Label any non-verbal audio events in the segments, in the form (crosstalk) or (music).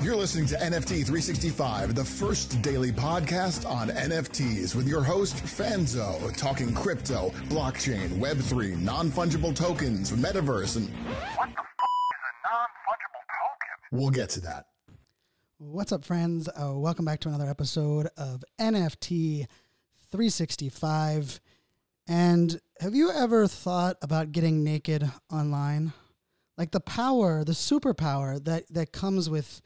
You're listening to NFT 365, the first daily podcast on NFTs with your host, Fanzo, talking crypto, blockchain, Web3, non fungible tokens, metaverse, and. What the f is a non fungible token? We'll get to that. What's up, friends? Uh, welcome back to another episode of NFT 365. And have you ever thought about getting naked online? Like the power, the superpower that, that comes with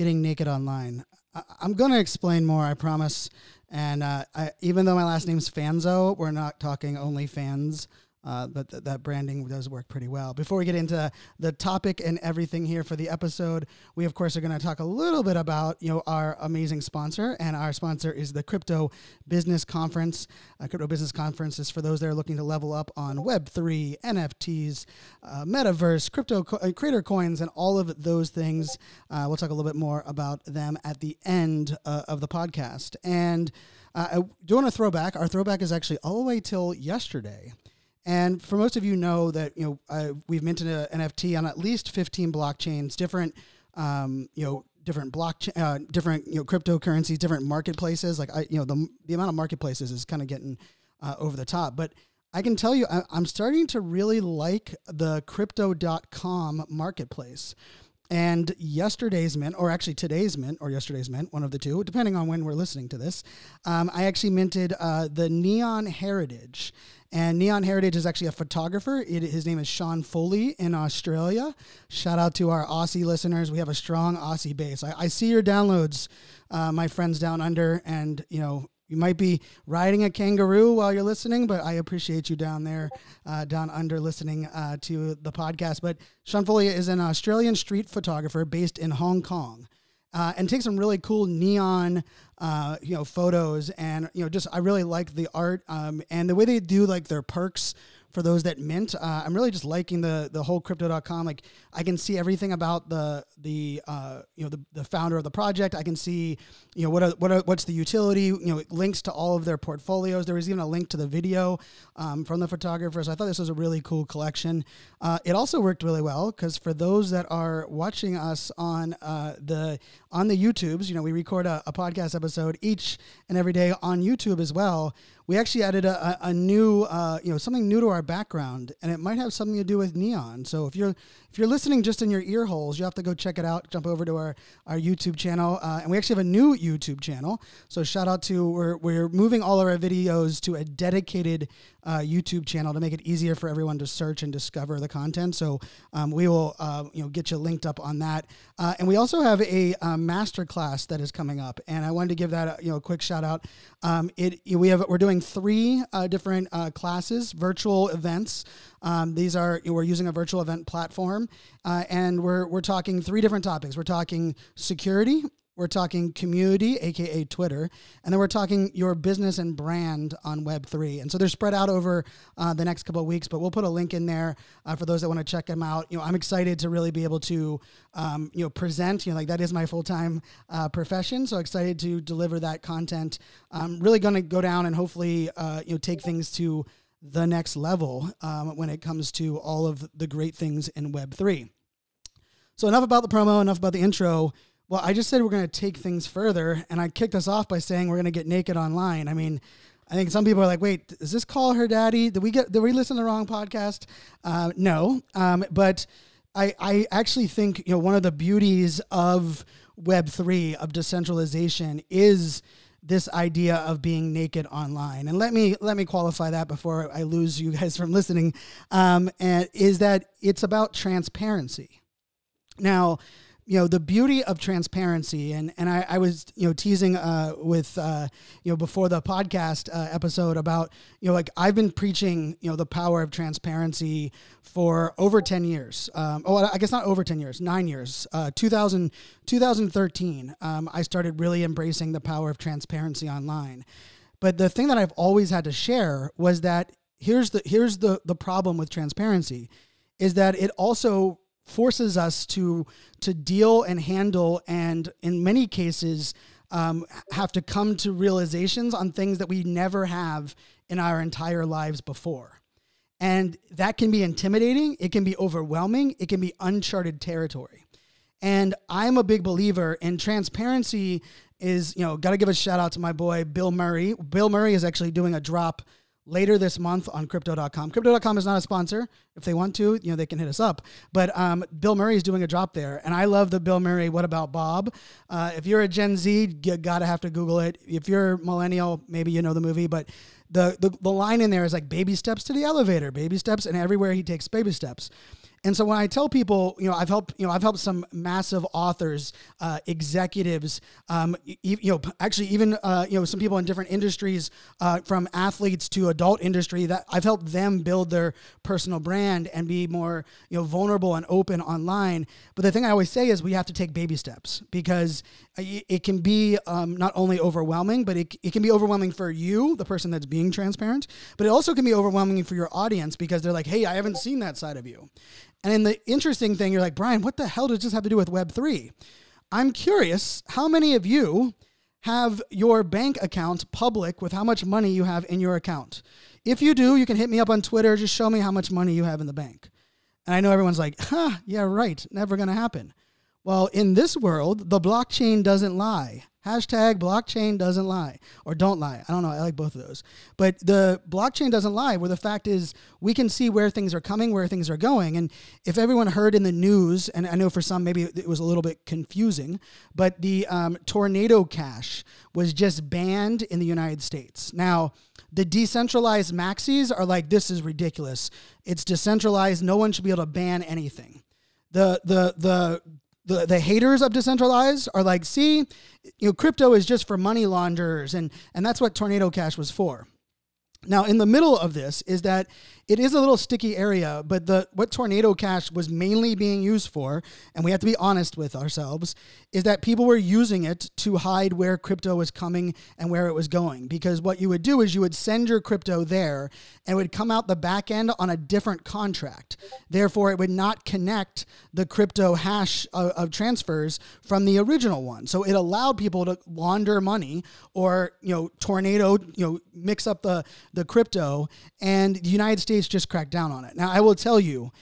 getting naked online. I, am going to explain more, I promise. And uh, I, even though my last name's Fanzo, we're not talking only fans. Uh, but th- that branding does work pretty well. Before we get into the topic and everything here for the episode, we of course are going to talk a little bit about you know our amazing sponsor, and our sponsor is the Crypto Business Conference. Uh, Crypto Business Conference is for those that are looking to level up on Web three, NFTs, uh, Metaverse, crypto co- uh, creator coins, and all of those things. Uh, we'll talk a little bit more about them at the end uh, of the podcast. And I do want to throw back. Our throwback is actually all the way till yesterday. And for most of you know that you know uh, we've minted an NFT on at least 15 blockchains, different um, you know different blockchain, uh, different you know cryptocurrencies, different marketplaces. Like I you know the the amount of marketplaces is kind of getting uh, over the top, but I can tell you I, I'm starting to really like the crypto.com marketplace. And yesterday's mint, or actually today's mint, or yesterday's mint, one of the two, depending on when we're listening to this, um, I actually minted uh, the Neon Heritage. And Neon Heritage is actually a photographer. It, his name is Sean Foley in Australia. Shout out to our Aussie listeners. We have a strong Aussie base. I, I see your downloads, uh, my friends down under, and you know you might be riding a kangaroo while you're listening, but I appreciate you down there, uh, down under, listening uh, to the podcast. But Sean Foley is an Australian street photographer based in Hong Kong. Uh, and take some really cool neon, uh, you know, photos, and you know, just I really like the art um, and the way they do like their perks for those that mint. Uh, I'm really just liking the the whole crypto.com. Like I can see everything about the the uh, you know the, the founder of the project. I can see you know what are, what are, what's the utility. You know links to all of their portfolios. There was even a link to the video um, from the photographer. So I thought this was a really cool collection. Uh, it also worked really well because for those that are watching us on uh, the on the YouTubes, you know we record a, a podcast episode each and every day on YouTube as well we actually added a, a, a new, uh, you know, something new to our background, and it might have something to do with neon. So if you're if you're listening just in your ear holes, you have to go check it out. Jump over to our our YouTube channel, uh, and we actually have a new YouTube channel. So shout out to we're we're moving all of our videos to a dedicated uh, YouTube channel to make it easier for everyone to search and discover the content. So um, we will, uh, you know, get you linked up on that. Uh, and we also have a, a master class that is coming up, and I wanted to give that a, you know a quick shout out. Um, it we have we're doing three uh, different uh, classes, virtual events. Um, these are we're using a virtual event platform, uh, and we're we're talking three different topics. We're talking security, we're talking community, aka Twitter, and then we're talking your business and brand on Web3. And so they're spread out over uh, the next couple of weeks, but we'll put a link in there uh, for those that want to check them out. You know, I'm excited to really be able to, um, you know, present. You know, like that is my full time uh, profession, so excited to deliver that content. I'm really going to go down and hopefully, uh, you know, take things to the next level um, when it comes to all of the great things in Web3. So enough about the promo, enough about the intro. Well, I just said we're going to take things further, and I kicked us off by saying we're going to get naked online. I mean, I think some people are like, "Wait, does this call her daddy? Did we get? Did we listen to the wrong podcast?" Uh, no, um, but I, I actually think you know one of the beauties of Web three of decentralization is this idea of being naked online. And let me let me qualify that before I lose you guys from listening. Um, and is that it's about transparency. Now, you know the beauty of transparency and and I, I was you know teasing uh, with uh, you know before the podcast uh, episode about you know like I've been preaching you know the power of transparency for over 10 years. Um, oh I guess not over 10 years nine years. Uh, 2000 2013 um, I started really embracing the power of transparency online. But the thing that I've always had to share was that here's the here's the the problem with transparency is that it also forces us to to deal and handle and in many cases um, have to come to realizations on things that we never have in our entire lives before and that can be intimidating it can be overwhelming it can be uncharted territory And I'm a big believer in transparency is, you know, got to give a shout out to my boy Bill Murray. Bill Murray is actually doing a drop later this month on crypto.com. Crypto.com is not a sponsor. If they want to, you know, they can hit us up. But um, Bill Murray is doing a drop there. And I love the Bill Murray, What About Bob? Uh, if you're a Gen Z, you got to have to Google it. If you're millennial, maybe you know the movie, but the, the, the line in there is like baby steps to the elevator, baby steps, and everywhere he takes baby steps. And so when I tell people, you know, I've helped, you know, I've helped some massive authors, uh, executives, um, you, you know, actually even, uh, you know, some people in different industries, uh, from athletes to adult industry that I've helped them build their personal brand and be more, you know, vulnerable and open online. But the thing I always say is we have to take baby steps because it can be um, not only overwhelming, but it, it can be overwhelming for you, the person that's being transparent, but it also can be overwhelming for your audience because they're like, hey, I haven't seen that side of you. And then the interesting thing, you're like, Brian, what the hell does this have to do with Web3? I'm curious, how many of you have your bank account public with how much money you have in your account? If you do, you can hit me up on Twitter. Just show me how much money you have in the bank. And I know everyone's like, huh, yeah, right. Never to happen. Well, in this world, the blockchain doesn't lie. Hashtag blockchain doesn't lie or don't lie. I don't know. I like both of those. But the blockchain doesn't lie, where the fact is we can see where things are coming, where things are going. And if everyone heard in the news, and I know for some maybe it was a little bit confusing, but the um, Tornado Cash was just banned in the United States. Now, the decentralized maxis are like, this is ridiculous. It's decentralized. No one should be able to ban anything. The, the, the the, the haters of decentralized are like, see, you know, crypto is just for money launderers, and and that's what Tornado Cash was for. Now, in the middle of this is that it is a little sticky area, but the what Tornado Cash was mainly being used for, and we have to be honest with ourselves, is that people were using it to hide where crypto was coming and where it was going. Because what you would do is you would send your crypto there and it would come out the back end on a different contract. Therefore, it would not connect the crypto hash of, of transfers from the original one. So it allowed people to launder money or, you know, tornado, you know, mix up the, the crypto and the United States just cracked down on it. Now, I will tell you,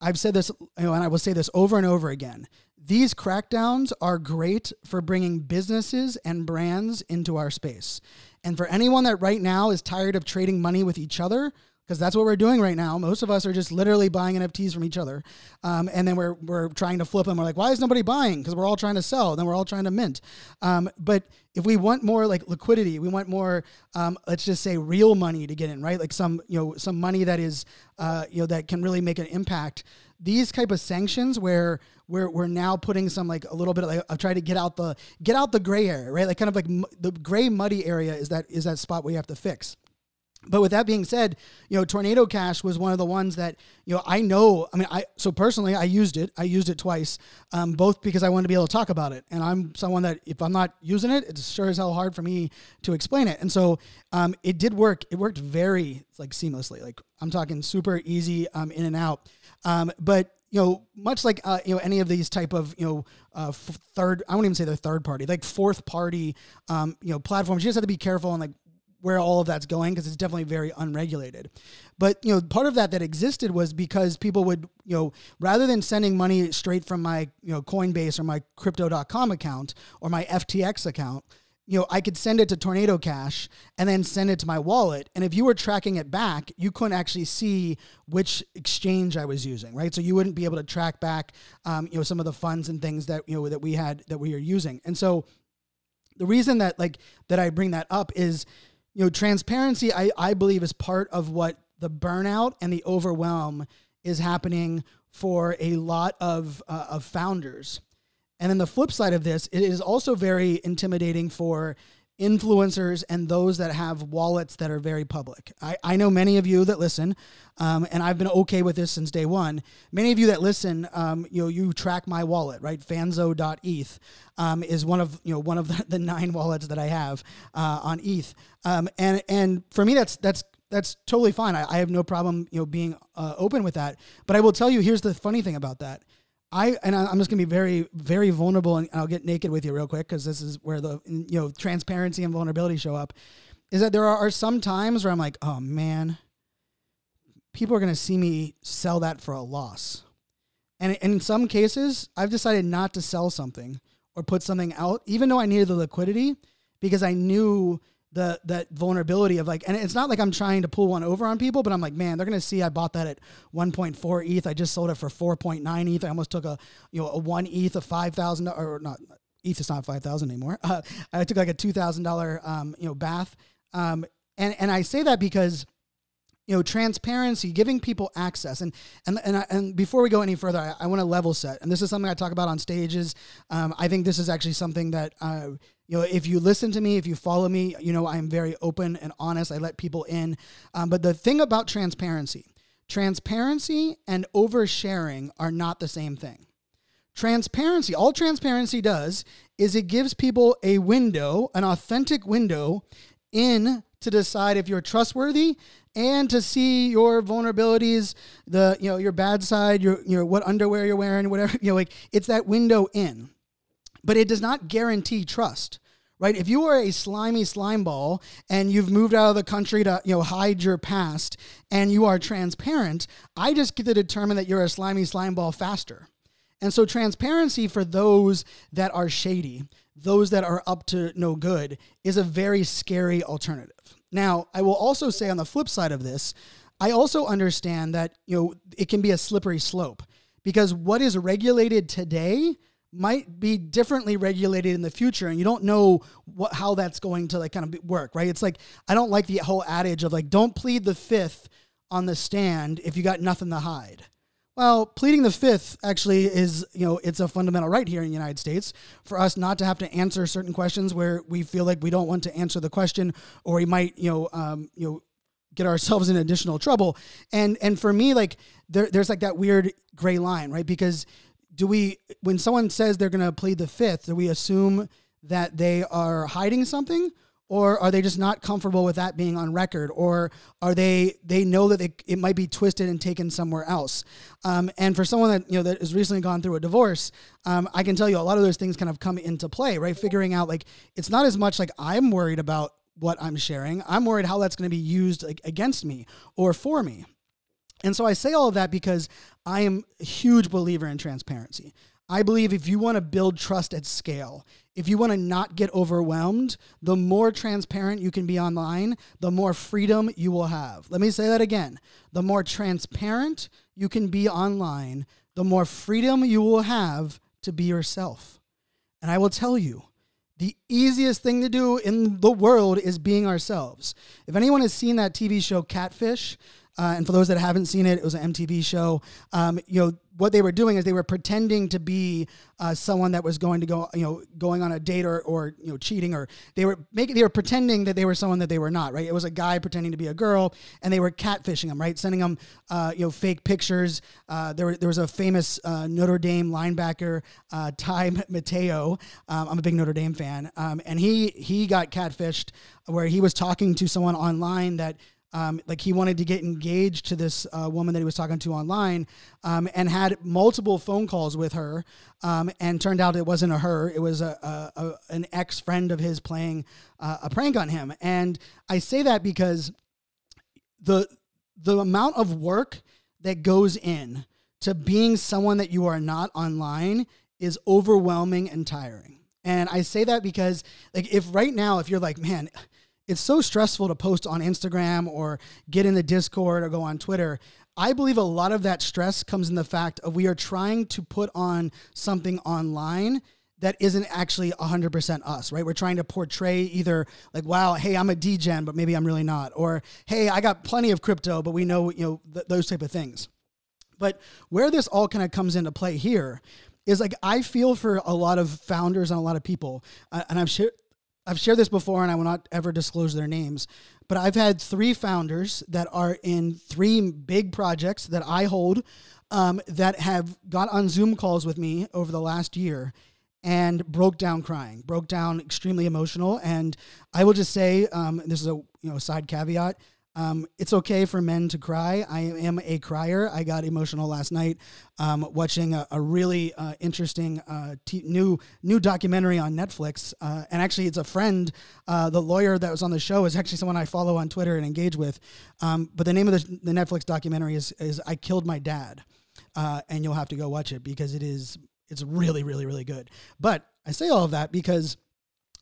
I've said this, you know, and I will say this over and over again. These crackdowns are great for bringing businesses and brands into our space. And for anyone that right now is tired of trading money with each other, because that's what we're doing right now. Most of us are just literally buying NFTs from each other, um, and then we're we're trying to flip them. We're like, why is nobody buying? Because we're all trying to sell. Then we're all trying to mint. Um, but if we want more like liquidity, we want more, um, let's just say, real money to get in, right? Like some you know some money that is uh, you know that can really make an impact. These type of sanctions where we're, we're now putting some like a little bit of like of trying to get out the get out the gray area, right? Like kind of like m- the gray muddy area is that is that spot you have to fix. But with that being said, you know, Tornado Cash was one of the ones that you know I know. I mean, I so personally I used it. I used it twice, um, both because I wanted to be able to talk about it, and I'm someone that if I'm not using it, it's sure as hell hard for me to explain it. And so um, it did work. It worked very like seamlessly. Like I'm talking super easy um, in and out. Um, but you know, much like uh, you know any of these type of you know uh, third, I won't even say they're third party, like fourth party, um, you know, platforms. You just have to be careful and like where all of that's going because it's definitely very unregulated. But you know, part of that that existed was because people would, you know, rather than sending money straight from my, you know, Coinbase or my crypto.com account or my FTX account, you know, I could send it to Tornado Cash and then send it to my wallet. And if you were tracking it back, you couldn't actually see which exchange I was using, right? So you wouldn't be able to track back, um, you know, some of the funds and things that you know that we had that we are using. And so the reason that like that I bring that up is you know, transparency, I, I believe, is part of what the burnout and the overwhelm is happening for a lot of, uh, of founders. And then the flip side of this, it is also very intimidating for influencers and those that have wallets that are very public. I, I know many of you that listen, um, and I've been okay with this since day one. Many of you that listen, um, you know, you track my wallet, right? Fanzo.eth um, is one of you know one of the, the nine wallets that I have uh, on ETH, um, and and for me that's that's that's totally fine. I, I have no problem you know being uh, open with that. But I will tell you, here's the funny thing about that I and I'm just gonna be very very vulnerable and I'll get naked with you real quick because this is where the you know transparency and vulnerability show up. Is that there are, are some times where I'm like, oh man, people are gonna see me sell that for a loss, And in some cases, I've decided not to sell something or put something out, even though I needed the liquidity, because I knew the that vulnerability of like, and it's not like I'm trying to pull one over on people, but I'm like, man, they're gonna see I bought that at 1.4 ETH. I just sold it for 4.9 ETH. I almost took a you know a one ETH of five thousand or not ETH is not five thousand anymore. Uh, (laughs) I took like a two thousand dollar um you know bath. Um, and and I say that because you know transparency giving people access and and and, I, and before we go any further i, I want to level set and this is something i talk about on stages um, i think this is actually something that uh, you know if you listen to me if you follow me you know i'm very open and honest. I let people in. Um, but the thing about transparency transparency and oversharing are not the same thing. Transparency all transparency does is it gives people a window an authentic window in to decide if you're trustworthy and to see your vulnerabilities, the you know your bad side, your your what underwear you're wearing, whatever (laughs) you know. Like it's that window in, but it does not guarantee trust. Right? If you are a slimy slime ball and you've moved out of the country to you know hide your past and you are transparent, I just get to determine that you're a slimy slime ball faster. And so transparency for those that are shady, those that are up to no good, is a very scary alternative. Now, I will also say on the flip side of this, I also understand that, you know, it can be a slippery slope because what is regulated today might be differently regulated in the future and you don't know what how that's going to like kind of work, right? It's like I don't like the whole adage of like don't plead the fifth on the stand if you got nothing to hide. Well, pleading the fifth actually is, you know, it's a fundamental right here in the United States for us not to have to answer certain questions where we feel like we don't want to answer the question, or we might, you know, um, you know, get ourselves in additional trouble. And and for me, like there, there's like that weird gray line, right? Because do we, when someone says they're going to plead the fifth, do we assume that they are hiding something? or are they just not comfortable with that being on record? Or are they they know that they, it might be twisted and taken somewhere else? Um, and for someone that you know that has recently gone through a divorce um, i can tell you a lot of those things kind of come into play right? Figuring out like it's not as much like i'm worried about what i'm sharing. I'm worried how that's going to be used like, against me or for me and so i say all of that because i am a huge believer in transparency I believe if you want to build trust at scale, if you want to not get overwhelmed, the more transparent you can be online, the more freedom you will have. Let me say that again. The more transparent you can be online, the more freedom you will have to be yourself. And I will tell you, the easiest thing to do in the world is being ourselves. If anyone has seen that TV show Catfish, uh, and for those that haven't seen it, it was an MTV show. Um, you know, what they were doing is they were pretending to be uh, someone that was going to go, you know, going on a date or, or you know, cheating, or they were making, they were pretending that they were someone that they were not, right? It was a guy pretending to be a girl, and they were catfishing them, right? Sending them, uh, you know, fake pictures. Uh, there, there was a famous uh, Notre Dame linebacker, uh, Manti Te'o. Um, I'm a big Notre Dame fan, um, and he he got catfished where he was talking to someone online that um, like he wanted to get engaged to this uh, woman that he was talking to online um, and had multiple phone calls with her um, and turned out it wasn't a her it was a, a, a an ex-friend of his playing uh, a prank on him. And i say that because the the amount of work that goes in to being someone that you are not online is overwhelming and tiring. And i say that because like if right now if you're like man it's so stressful to post on Instagram or get in the Discord or go on Twitter. I believe a lot of that stress comes in the fact of we are trying to put on something online that isn't actually 100% us, right? We're trying to portray either like, wow, hey, I'm a degen, but maybe I'm really not. Or, hey, I got plenty of crypto, but we know, you know, th- those type of things. But where this all kind of comes into play here is like, I feel for a lot of founders and a lot of people, uh, and I've shared, I've shared this before and I will not ever disclose their names, but I've had three founders that are in three big projects that I hold um, that have got on Zoom calls with me over the last year and broke down crying, broke down extremely emotional. And I will just say, um, this is a you know side caveat. Um, it's okay for men to cry. I am a crier. I got emotional last night um, watching a, a really uh, interesting uh, t- new new documentary on Netflix. Uh, and actually, it's a friend, uh, the lawyer that was on the show, is actually someone I follow on Twitter and engage with. Um, but the name of the, the Netflix documentary is, is "I Killed My Dad." uh, and you'll have to go watch it because it is it's really really really good. But I say all of that because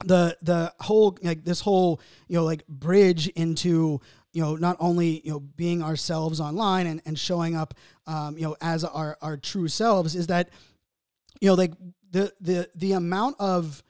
the the whole like this whole you know like bridge into you know not only you know being ourselves online and, and showing up um, you know as our our true selves is that you know like the the the amount of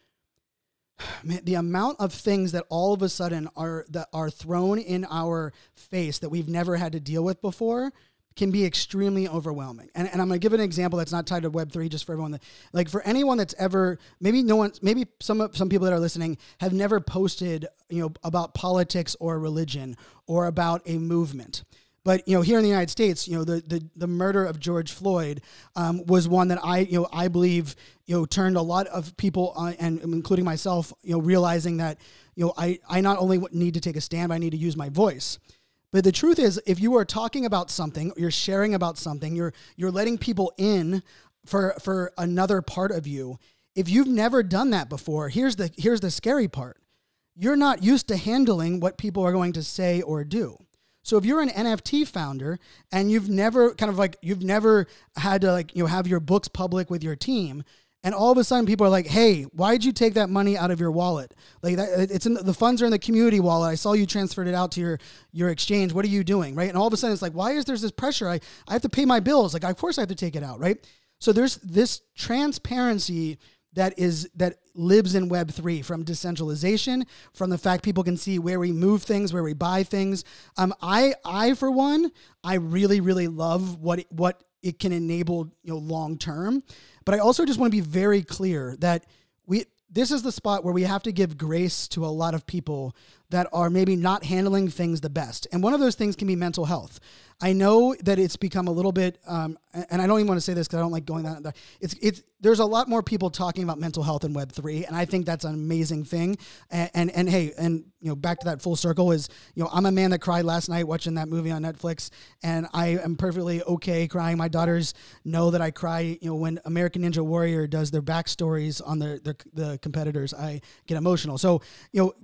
(sighs) man, the amount of things that all of a sudden are that are thrown in our face that we've never had to deal with before can be extremely overwhelming. And, and I'm going to give an example that's not tied to Web3 just for everyone that, like for anyone that's ever, maybe no one, maybe some, of some people that are listening have never posted, you know, about politics or religion or about a movement. But you know, here in the United States, you know, the the, the murder of George Floyd um, was one that I you know I believe you know turned a lot of people uh, and including myself, you know, realizing that you know I I not only need to take a stand, but I need to use my voice. But the truth is, if you are talking about something, you're sharing about something, you're you're letting people in for for another part of you. If you've never done that before, here's the here's the scary part. You're not used to handling what people are going to say or do. So if you're an NFT founder and you've never kind of like you've never had to like you know have your books public with your team, and all of a sudden people are like, "Hey, why did you take that money out of your wallet? Like that, it's in the, the funds are in the community wallet. I saw you transferred it out to your your exchange. What are you doing, right?" And all of a sudden it's like, "Why is there this pressure? I I have to pay my bills. Like, of course I have to take it out, right?" So there's this transparency that is that lives in web 3 from decentralization from the fact people can see where we move things where we buy things um, i i for one i really really love what what it can enable you know long term. But i also just want to be very clear that we this is the spot where we have to give grace to a lot of people that are maybe not handling things the best and one of those things can be mental health I know that it's become a little bit, um, and I don't even want to say this because I don't like going that. It's it's there's a lot more people talking about mental health in Web three, and I think that's an amazing thing. And, and and hey, and you know, back to that full circle is you know I'm a man that cried last night watching that movie on Netflix, and I am perfectly okay crying. My daughters know that I cry. You know, when American Ninja Warrior does their backstories on their, their the competitors, I get emotional. So you know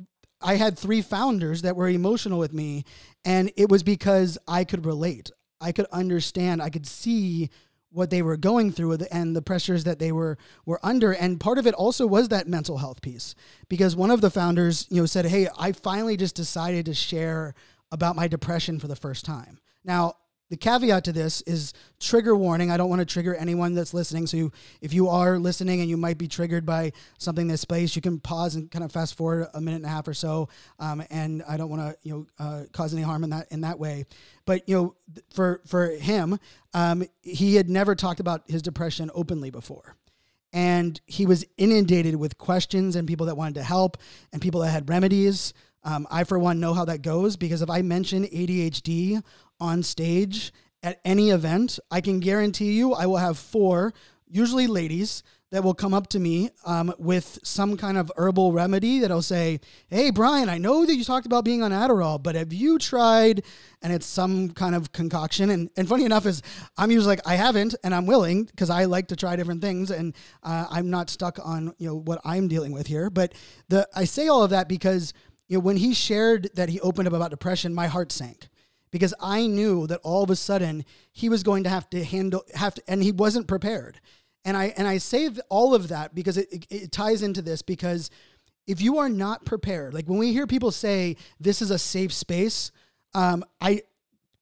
I had three founders that were emotional with me, and it was because I could relate. I could understand. I could see what they were going through and the pressures that they were were under and part of it also was that mental health piece because one of the founders you know said hey i finally just decided to share about my depression for the first time now the caveat to this is trigger warning. I don't want to trigger anyone that's listening. So, you, if you are listening and you might be triggered by something this space, you can pause and kind of fast forward a minute and a half or so. Um, and I don't want to, you know, uh, cause any harm in that in that way. But you know, for for him, um, he had never talked about his depression openly before and he was inundated with questions and people that wanted to help and people that had remedies. Um, I, for one, know how that goes because if I mention ADHD on stage at any event, I can guarantee you I will have four, usually ladies, that will come up to me um, with some kind of herbal remedy that'll say, Hey, Brian, I know that you talked about being on Adderall, but have you tried? And it's some kind of concoction. And, and funny enough is I'm usually like, I haven't, and I'm willing because I like to try different things. And uh, I'm not stuck on, you know, what I'm dealing with here. But the, I say all of that because – you know, when he shared that he opened up about depression, my heart sank because I knew that all of a sudden he was going to have to handle have to, and he wasn't prepared. And I and I say all of that because it, it, it ties into this because if you are not prepared, like when we hear people say this is a safe space, um, I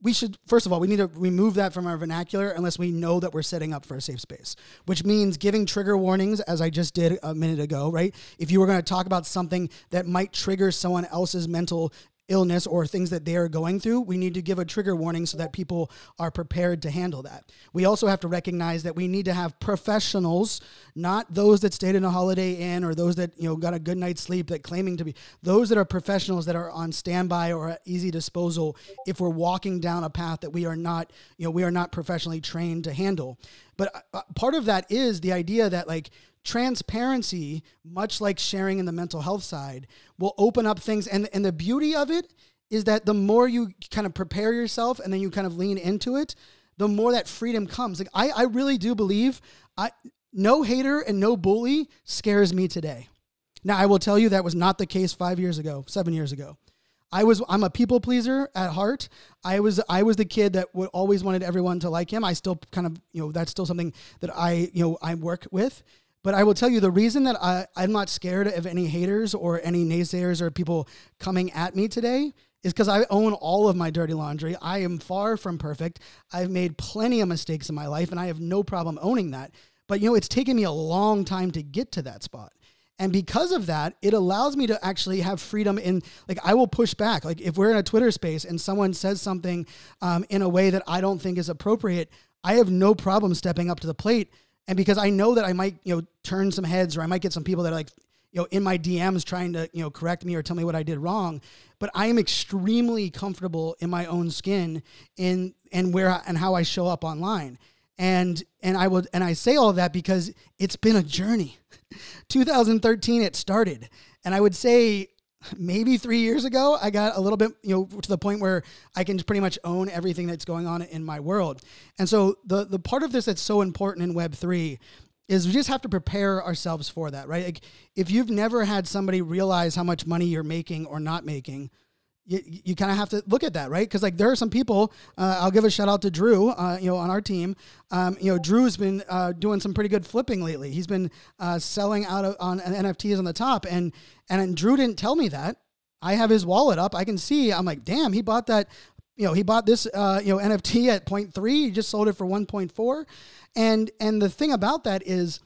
we should first of all we need to remove that from our vernacular unless we know that we're setting up for a safe space which means giving trigger warnings as i just did a minute ago right? If you were going to talk about something that might trigger someone else's mental illness or things that they are going through, we need to give a trigger warning so that people are prepared to handle that. We also have to recognize that we need to have professionals, not those that stayed in a holiday inn or those that, you know, got a good night's sleep that claiming to be those that are professionals that are on standby or easy disposal if we're walking down a path that we are not, you know, we are not professionally trained to handle. But uh, part of that is the idea that like transparency, much like sharing in the mental health side, will open up things. And, and the beauty of it is that the more you kind of prepare yourself and then you kind of lean into it, the more that freedom comes. Like I, I really do believe I no hater and no bully scares me today. Now I will tell you that was not the case five years ago, seven years ago. I was I'm a people pleaser at heart. I was I was the kid that would always wanted everyone to like him. I still kind of you know that's still something that I you know I work with. But I will tell you the reason that I, I'm not scared of any haters or any naysayers or people coming at me today is because I own all of my dirty laundry. I am far from perfect. I've made plenty of mistakes in my life and I have no problem owning that. But you know, it's taken me a long time to get to that spot. And because of that, it allows me to actually have freedom in, like, I will push back. Like, if we're in a Twitter space and someone says something um, in a way that I don't think is appropriate, I have no problem stepping up to the plate. And because I know that I might, you know, turn some heads or I might get some people that are like, you know, in my DMs trying to, you know, correct me or tell me what I did wrong. But I am extremely comfortable in my own skin in and where and how I show up online. And and I would and I say all of that because it's been a journey. (laughs) 2013 it started. And I would say maybe three years ago, I got a little bit, you know, to the point where I can pretty much own everything that's going on in my world. And so the the part of this that's so important in Web three is we just have to prepare ourselves for that, right? Like if you've never had somebody realize how much money you're making or not making, you, you kind of have to look at that, right? Because like there are some people. Uh, I'll give a shout out to Drew. Uh, you know, on our team, um, you know, Drew's been uh, doing some pretty good flipping lately. He's been uh, selling out of, on NFTs on the top, and and Drew didn't tell me that. I have his wallet up. I can see. I'm like, damn, he bought that. You know, he bought this uh, you know NFT (laughs) at 0.3. He just sold it for 1.4. And and the thing about that is,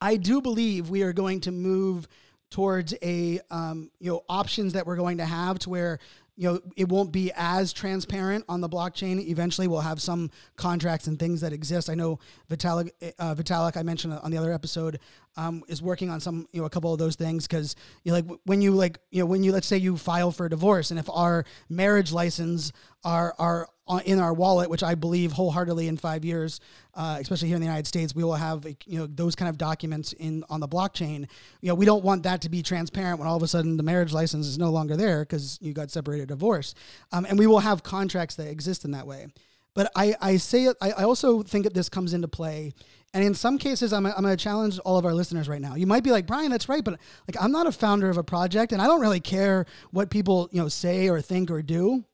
I do believe we are going to move towards a um, you know options that we're going to have to where you know it won't be as transparent on the blockchain. Eventually we'll have some contracts and things that exist. I know vitalik uh, vitalik i mentioned on the other episode um, is working on some you know a couple of those things because you know, like when you like you know when you let's say you file for a divorce and if our marriage license are are in our wallet, which I believe wholeheartedly in five years, uh, especially here in the United States, we will have you know those kind of documents in on the blockchain. You know, we don't want that to be transparent when all of a sudden the marriage license is no longer there because you got separated, divorce, um, and we will have contracts that exist in that way. But I, I say I, I also think that this comes into play. And in some cases, I'm, I'm going to challenge all of our listeners right now. You might be like, Brian, that's right. But like, I'm not a founder of a project and I don't really care what people, you know, say or think or do.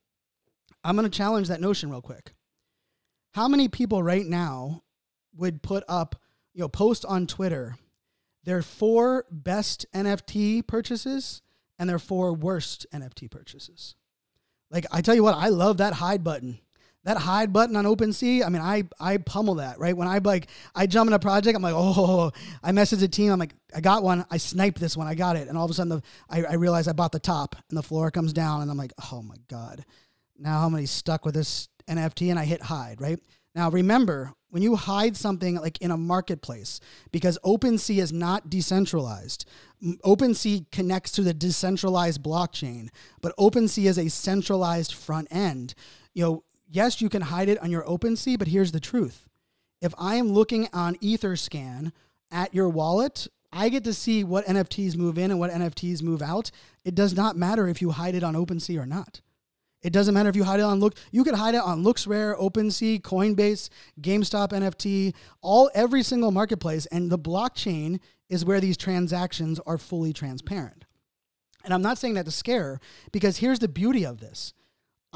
I'm going to challenge that notion real quick. How many people right now would put up, you know, post on Twitter their four best NFT purchases and their four worst NFT purchases? Like I tell you what, I love that hide button. That hide button on OpenSea, I mean, I I pummel that, right? When I like I jump in a project, I'm like, oh, I message a team, I'm like, I got one, I sniped this one, I got it, and all of a sudden, the, I, I realize I bought the top, and the floor comes down, and I'm like, oh my god, now I'm going stuck with this NFT and I hit hide, right? Now remember, when you hide something like in a marketplace, because OpenSea is not decentralized, OpenSea connects to the decentralized blockchain, but OpenSea is a centralized front end. You know, yes, you can hide it on your OpenSea, but here's the truth. If I am looking on Etherscan at your wallet, I get to see what NFTs move in and what NFTs move out. It does not matter if you hide it on OpenSea or not. It doesn't matter if you hide it on look. You could hide it on LooksRare, OpenSea, Coinbase, GameStop NFT, all every single marketplace, and the blockchain is where these transactions are fully transparent. And I'm not saying that to scare, because here's the beauty of this.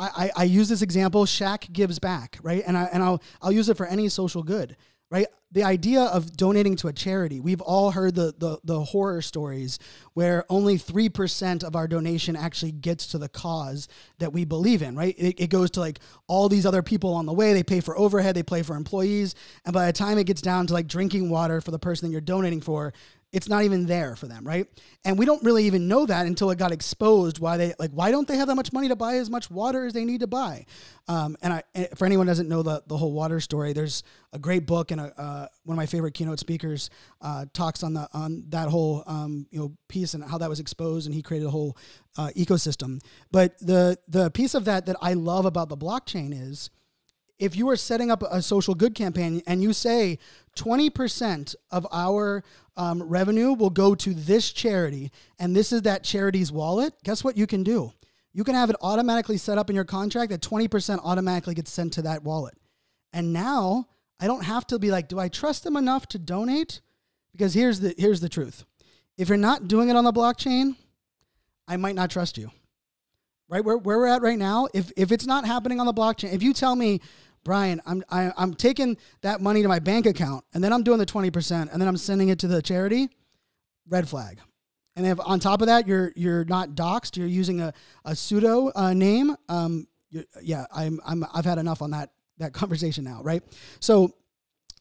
I, I, I use this example. Shaq gives back, right? And I and I'll I'll use it for any social good right? The idea of donating to a charity, we've all heard the, the, the horror stories where only 3% of our donation actually gets to the cause that we believe in, right? It, it goes to like all these other people on the way. They pay for overhead, they pay for employees. And by the time it gets down to like drinking water for the person that you're donating for, it's not even there for them, right? And we don't really even know that until it got exposed. Why they like? Why don't they have that much money to buy as much water as they need to buy? Um, and I, for anyone doesn't know the the whole water story, there's a great book and a, uh, one of my favorite keynote speakers uh, talks on the on that whole um, you know piece and how that was exposed, and he created a whole uh, ecosystem. But the the piece of that that I love about the blockchain is if you are setting up a social good campaign and you say 20% of our um, revenue will go to this charity and this is that charity's wallet, guess what you can do? You can have it automatically set up in your contract that 20% automatically gets sent to that wallet. And now I don't have to be like, do I trust them enough to donate? Because here's the here's the truth. If you're not doing it on the blockchain, I might not trust you right where, where we're at right now, if if it's not happening on the blockchain, if you tell me, Brian, I'm I, am i am taking that money to my bank account and then I'm doing the twenty percent and then I'm sending it to the charity, red flag. And if on top of that you're you're not doxxed, you're using a a pseudo uh, name. Um, yeah, I'm I'm I've had enough on that that (laughs) conversation now, right? So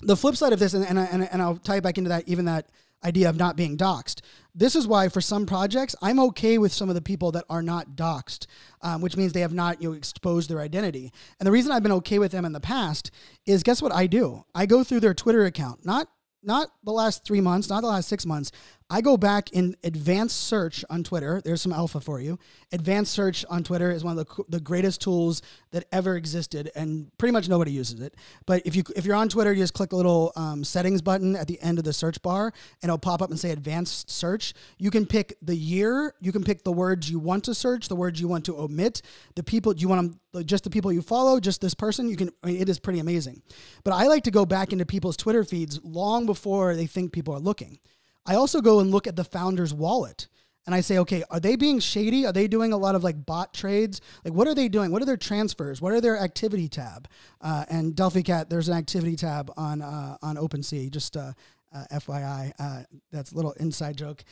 the flip side of this, and and, and, and I'll tie it back into that even that idea of not being doxxed. This is why for some projects, I'm okay with some of the people that are not doxxed, um, which means they have not you know, exposed their identity. And the reason I've been okay with them in the past is guess what I do? I go through their Twitter account, not not the last three months, not the last six months. I go back in advanced search on Twitter. There's some alpha for you. Advanced search on Twitter is one of the, the greatest tools that ever existed, and pretty much nobody uses it. But if you if you're on Twitter, you just click a little um, settings button at the end of the search bar, and it'll pop up and say advanced search. You can pick the year. You can pick the words you want to search, the words you want to omit, the people you want them, just the people you follow, just this person. You can. I mean, it is pretty amazing. But I like to go back into people's Twitter feeds long before they think people are looking. I also go and look at the founder's wallet and I say, okay, are they being shady? Are they doing a lot of like bot trades? Like, what are they doing? What are their transfers? What are their activity tab? Uh, and Delphi Cat, there's an activity tab on uh, on OpenSea. Just uh, uh FYI, uh, that's a little inside joke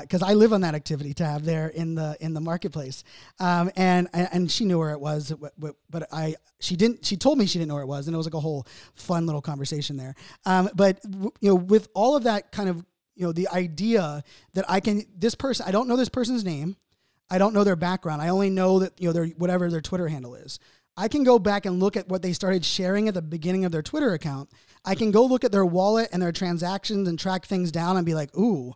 because uh, I live on that activity tab there in the in the marketplace. Um, and and she knew where it was, but, I she didn't. She told me she didn't know where it was, and it was like a whole fun little conversation there. Um, but you know, with all of that kind of you know the idea that I can this person I don't know this person's name, I don't know their background. I only know that you know their whatever their Twitter handle is. I can go back and look at what they started sharing at the beginning of their Twitter account. I can go look at their wallet and their transactions and track things down and be like, ooh,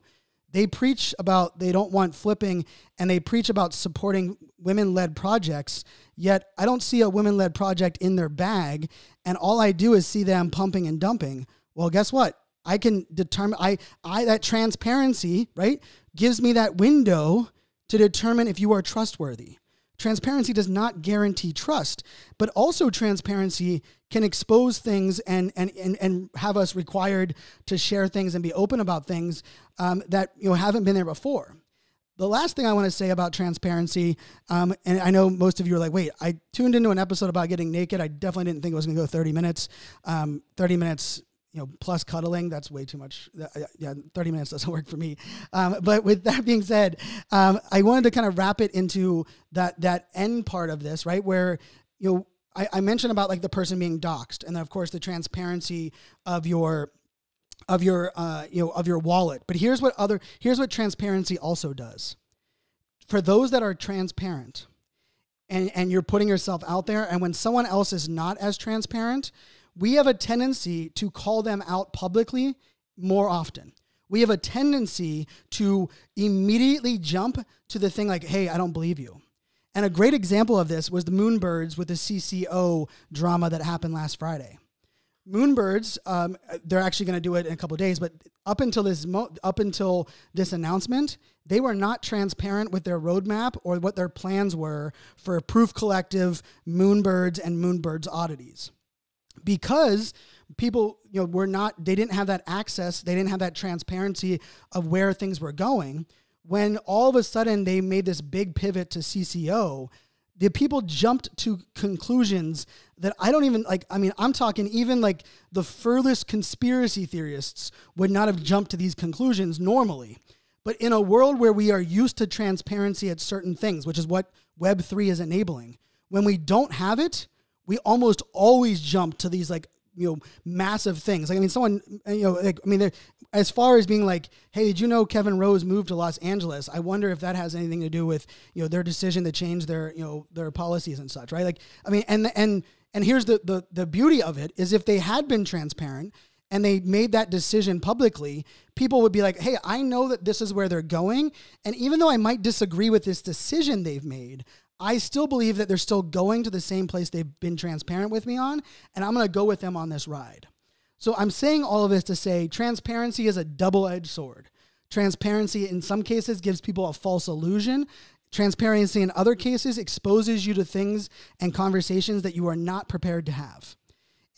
they preach about they don't want flipping and they preach about supporting women led projects. Yet I don't see a women led project in their bag. And all I do is see them pumping and dumping. Well, guess what? I can determine I I that transparency, right, gives me that window to determine if you are trustworthy. Transparency does not guarantee trust, but also transparency can expose things and and and, and have us required to share things and be open about things um, that you know haven't been there before. The last thing I want to say about transparency, um, and I know most of you are like, wait, I tuned into an episode about getting naked. I definitely didn't think it was going to go 30 minutes. Um, 30 minutes you know, plus cuddling, that's way too much. Yeah, 30 minutes doesn't (laughs) work for me. Um, but with that being said, um, I wanted to kind of wrap it into that that end part of this, right? Where, you know, I, I mentioned about like the person being doxxed and then of course the transparency of your of your uh, you know of your wallet. But here's what other here's what transparency also does. For those that are transparent and, and you're putting yourself out there, and when someone else is not as transparent, we have a tendency to call them out publicly more often. We have a tendency to immediately jump to the thing like, hey, I don't believe you. And a great example of this was the Moonbirds with the CC0 drama that happened last Friday. Moonbirds, um, they're actually going to do it in a couple days, but up until this mo- up until this announcement, they were not transparent with their roadmap or what their plans were for Proof Collective, Moonbirds, and Moonbirds oddities because people you know were not they didn't have that access they didn't have that transparency of where things were going when all of a sudden they made this big pivot to CC0 the people jumped to conclusions that I don't even like. I mean, I'm talking even like the furthest conspiracy theorists would not have jumped to these conclusions normally. But in a world where we are used to transparency at certain things, which is what Web3 is enabling, when we don't have it, we almost always jump to these like you know massive things. Like I mean, someone you know, like I mean, as far as being like, hey, did you know Kevin Rose moved to Los Angeles? I wonder if that has anything to do with you know their decision to change their you know their policies and such, right? Like I mean, and and and here's the the the beauty of it is if they had been transparent and they made that decision publicly, people would be like, hey, I know that this is where they're going. And even though I might disagree with this decision they've made, I still believe that they're still going to the same place they've been transparent with me on, and I'm going to go with them on this ride. So I'm saying all of this to say transparency is a double edged sword. Transparency, in some cases, gives people a false illusion. Transparency, in other cases, exposes you to things and conversations that you are not prepared to have.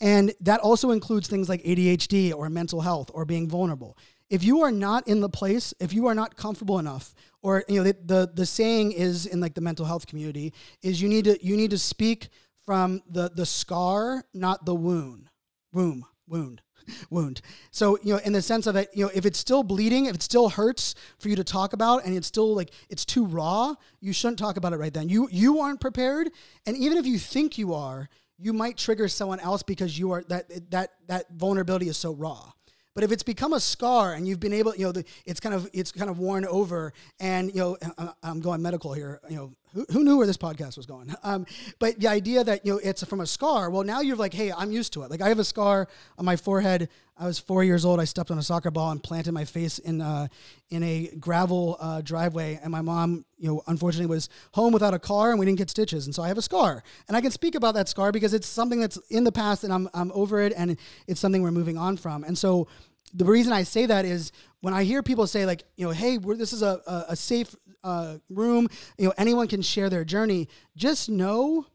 And that also includes things like ADHD or mental health or being vulnerable. If you are not in the place, if you are not comfortable enough, or you know the, the the saying is in like the mental health community is you need to you need to speak from the the scar, not the wound. Wound. Wound. (laughs) Wound. So, you know, in the sense of it, you know, if it's still bleeding, if it still hurts for you to talk about and it's still like it's too raw, you shouldn't talk about it right then. You you aren't prepared. And even if you think you are, you might trigger someone else because you are that that that vulnerability is so raw. But if it's become a scar and you've been able, you know, the, it's kind of it's kind of worn over, and you know, I'm going medical here. You know, who, who knew where this podcast was going? (laughs) Um, but the idea that you know it's from a scar. Well, now you're like, hey, I'm used to it. Like I have a scar on my forehead. I was four years old. I stepped on a soccer ball and planted my face in uh, in a gravel uh, driveway, and my mom, you know, unfortunately was home without a car, and we didn't get stitches, and so I have a scar, and I can speak about that scar because it's something that's in the past, and I'm I'm over it, and it's something we're moving on from, and so the reason I say that is when I hear people say like, you know, hey, this is a, a, a safe uh, room, you know, anyone can share their journey. Just know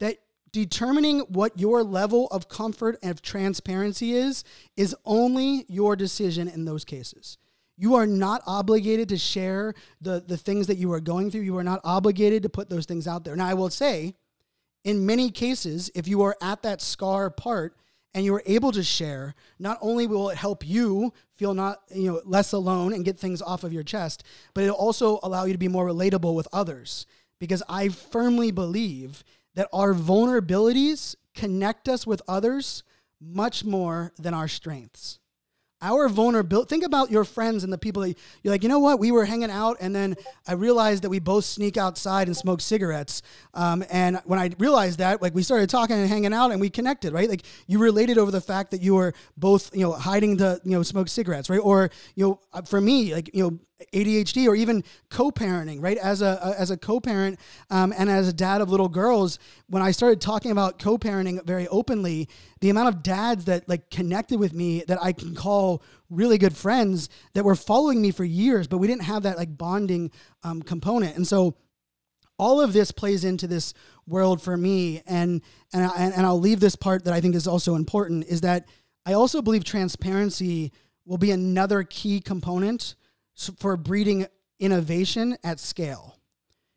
that determining what your level of comfort and of transparency is is only your decision in those cases. You are not obligated to share the the things that you are going through. You are not obligated to put those things out there. Now, I will say, in many cases, if you are at that scar part and you're able to share, not only will it help you feel not you know less alone and get things off of your chest, but it'll also allow you to be more relatable with others. Because I firmly believe that our vulnerabilities connect us with others much more than our strengths our vulnerability think about your friends and the people that you're like you know what? We were hanging out and then i realized that we both sneak outside and smoke cigarettes. Um, and when i realized that like we started talking and hanging out and we connected right? Like you related over the fact that you were both you know hiding the you know smoke cigarettes right? Or you know uh, for me like you know ADHD or even co-parenting, right? As a, as a co-parent um, and as a dad of little girls, when I started talking about co-parenting very openly, the amount of dads that like connected with me that I can call really good friends that were following me for years, but we didn't have that like bonding um, component, and so all of this plays into this world for me, and and I, and I'll leave this part that I think is also important is that I also believe transparency will be another key component for breeding innovation at scale.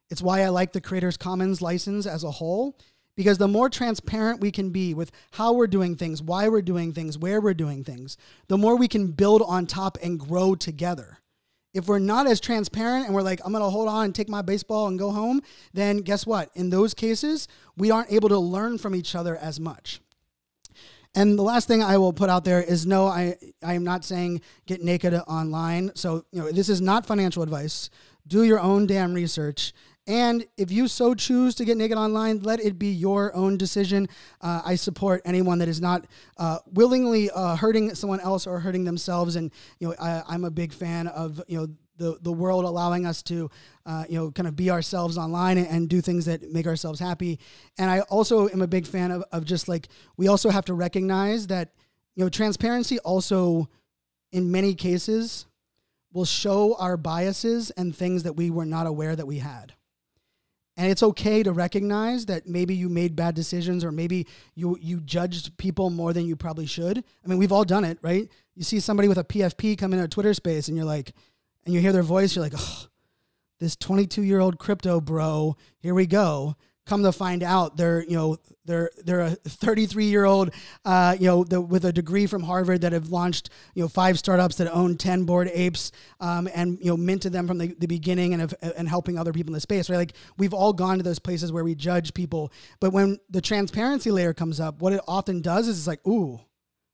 It's why I like the Creators Commons license as a whole, because the more transparent we can be with how we're doing things, why we're doing things, where we're doing things, the more we can build on top and grow together. If we're not as transparent and we're like, I'm going to hold on and take my baseball and go home, then guess what? In those cases, we aren't able to learn from each other as much. And the last thing I will put out there is no, I, I am not saying get naked online. So, you know, this is not financial advice. Do your own damn research. And if you so choose to get naked online, let it be your own decision. Uh, I support anyone that is not uh, willingly uh, hurting someone else or hurting themselves. And you know, I, I'm a big fan of you know the the world allowing us to uh, you know kind of be ourselves online and, and, do things that make ourselves happy. And i also am a big fan of, of just like we also have to recognize that you know transparency also in many cases will show our biases and things that we were not aware that we had. And it's okay to recognize that maybe you made bad decisions or maybe you you judged people more than you probably should. I mean we've all done it right? You see somebody with a pfp come in a twitter space and you're like and you hear their voice, you're like, oh, this 22 year old crypto bro, here we go. Come to find out, they're you know they're they're a 33 year old uh, you know the, with a degree from Harvard that have launched you know five startups that own 10 Bored Apes um, and you know minted them from the, the beginning and have, and helping other people in the space right? Like we've all gone to those places where we judge people. But when the transparency layer comes up what it often does is it's like ooh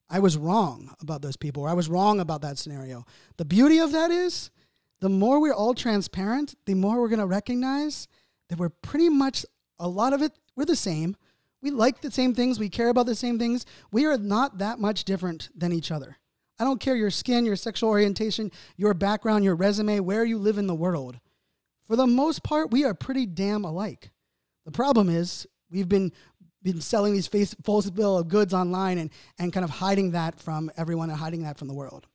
I was wrong about those people or I was wrong about that scenario. The beauty of that is the more we're all transparent, the more we're going to recognize that we're pretty much a lot of it, we're the same. We like the same things. We care about the same things. We are not that much different than each other. I don't care your skin, your sexual orientation, your background, your resume, where you live in the world. For the most part, we are pretty damn alike. The problem is we've been been selling these face, false bill of goods online and, and kind of hiding that from everyone and hiding that from the world.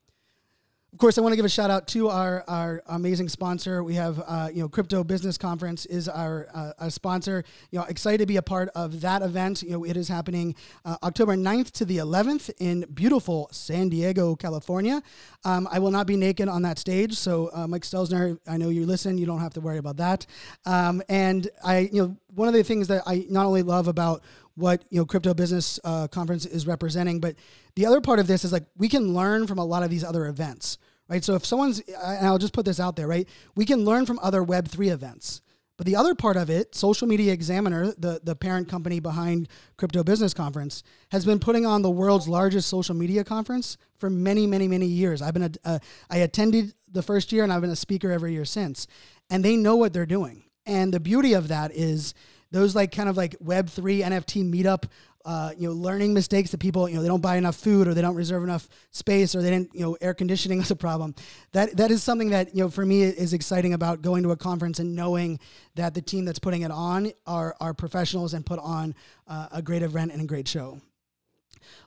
Of course, I want to give a shout out to our, our amazing sponsor. We have, uh, you know, Crypto Business Conference is our, uh, our sponsor. You know, excited to be a part of that event. You know, it is happening uh, October 9th to the 11th in beautiful San Diego, California. Um, I will not be naked on that stage. So, uh, Mike Stelzner, I know you listen. You don't have to worry about that. Um, and I, you know, one of the things that I not only love about what you know crypto business uh, conference is representing but the other part of this is like we can learn from a lot of these other events right? So if someone's and i'll just put this out there right? We can learn from other web3 events. But the other part of it social media examiner the, the parent company behind crypto business conference has been putting on the world's largest social media conference for many many many years. I've been a, i attended the first year and i've been a speaker every year since. And they know what they're doing. And the beauty of that is those like kind of like Web three NFT meetup. Uh, you know, learning mistakes that people, you know, they don't buy enough food or they don't reserve enough space or they didn't, you know, air conditioning (laughs) is a problem. That that is something that, you know, for me is exciting about going to a conference and knowing that the team that's putting it on are, are professionals and put on uh, a great event and a great show.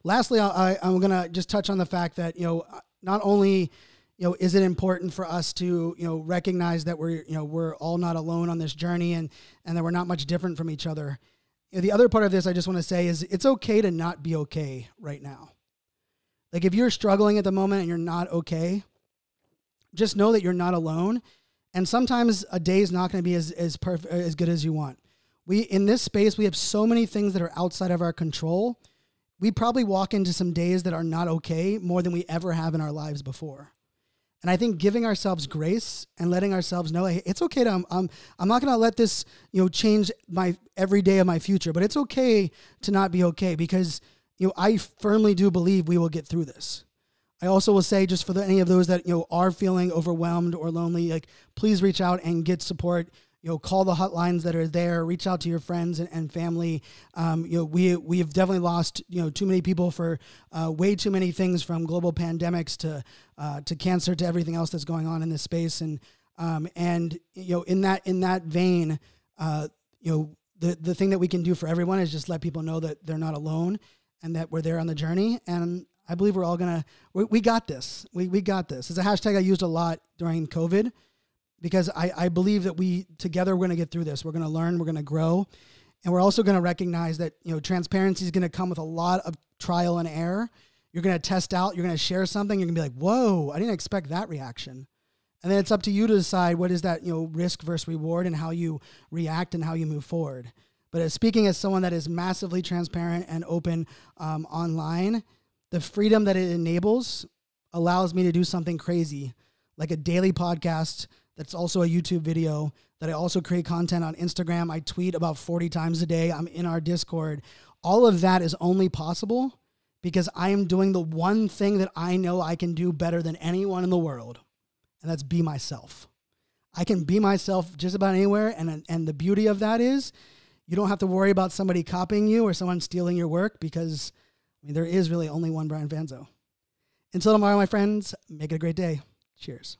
Lastly, I, I'm to just touch on the fact that, you know, not only you know, is it important for us to, you know, recognize that we're, you know, we're all not alone on this journey and and that we're not much different from each other. Know, the other part of this I just want to say is it's okay to not be okay right now. Like if you're struggling at the moment and you're not okay, just know that you're not alone. And sometimes a day is not going to be as as perfect as good as you want. We in this space we have so many things that are outside of our control. We probably walk into some days that are not okay more than we ever have in our lives before. And I think giving ourselves grace and letting ourselves know hey, it's okay to I'm I'm, I'm not going to let this you know change my every day of my future, but it's okay to not be okay because you know I firmly do believe we will get through this. I also will say just for the, any of those that you know are feeling overwhelmed or lonely, like please reach out and get support you know, call the hotlines that are there, reach out to your friends and, and family. Um, you know, we, we have definitely lost, you know, too many people for uh, way too many things from global pandemics to, uh, to cancer to everything else that's going on in this space. And, um, and, you know, in that, in that vein, uh, you know, the, the thing that we can do for everyone is just let people know that they're not alone and that we're there on the journey. And I believe we're all gonna, we, we got this. We, we got this. It's a hashtag I used a lot during COVID because I, I believe that we together we're going to get through this. We're going to learn, we're going to grow, and we're also going to recognize that you know transparency is going to come with a lot of trial and error. You're going to test out, you're going to share something, you're going to be like, "Whoa, I didn't expect that reaction." And then it's up to you to decide what is that, you know, risk versus reward and how you react and how you move forward. But as speaking as someone that is massively transparent and open um, online, the freedom that it enables allows me to do something crazy, like a daily podcast that's also a YouTube video that I also create content on Instagram. I tweet about 40 times a day. I'm in our Discord. All of that is only possible because I am doing the one thing that I know I can do better than anyone in the world, and that's be myself. I can be myself just about anywhere, and and the beauty of that is you don't have to worry about somebody copying you or someone stealing your work because I mean there is really only one Brian Fanzo. Until tomorrow, my friends, make it a great day. Cheers.